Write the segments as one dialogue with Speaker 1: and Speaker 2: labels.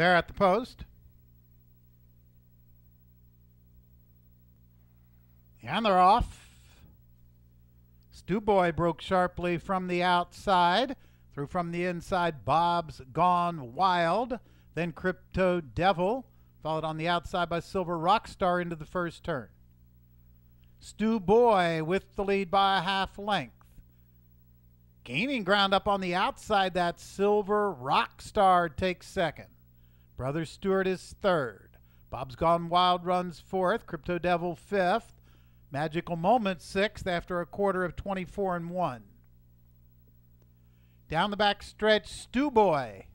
Speaker 1: there at the post. And they're off. Stu Boy broke sharply from the outside. Through from the inside, Bob's Gone Wild. Then Crypto Devil, followed on the outside by Silver Rockstar into the first turn. Stu Boy with the lead by a half length. Gaining ground up on the outside, that Silver Rockstar takes second. Brother Stewart is third. Bob's Gone Wild runs fourth. Crypto Devil fifth. Magical Moment sixth after a quarter of 24 and 1. Down the back stretch, Stu Boy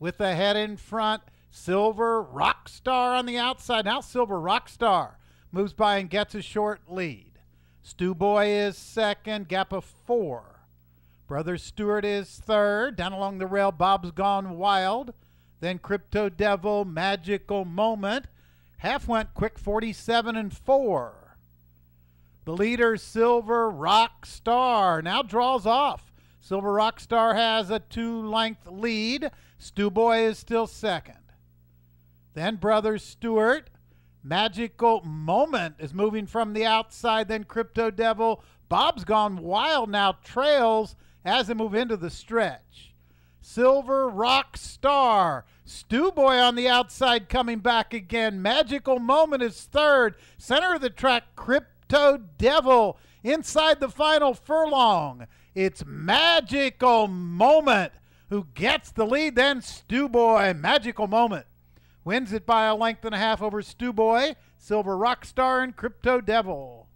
Speaker 1: with the head in front. Silver Rockstar on the outside. Now Silver Rockstar moves by and gets a short lead. Stu Boy is second, gap of four. Brother Stewart is third. Down along the rail, Bob's Gone Wild. Then Crypto Devil, Magical Moment. Half went quick, 47 and 4. The leader, Silver Rock Star, now draws off. Silver Rock Star has a two length lead. Stu Boy is still second. Then Brother Stewart, Magical Moment is moving from the outside. Then Crypto Devil, Bob's Gone Wild now trails as they move into the stretch. Silver Rock Star. Stu Boy on the outside coming back again. Magical Moment is third. Center of the track, Crypto Devil inside the final furlong. It's Magical Moment who gets the lead. Then Stu Boy, Magical Moment. Wins it by a length and a half over Stu Boy, Silver Rock Star, and Crypto Devil.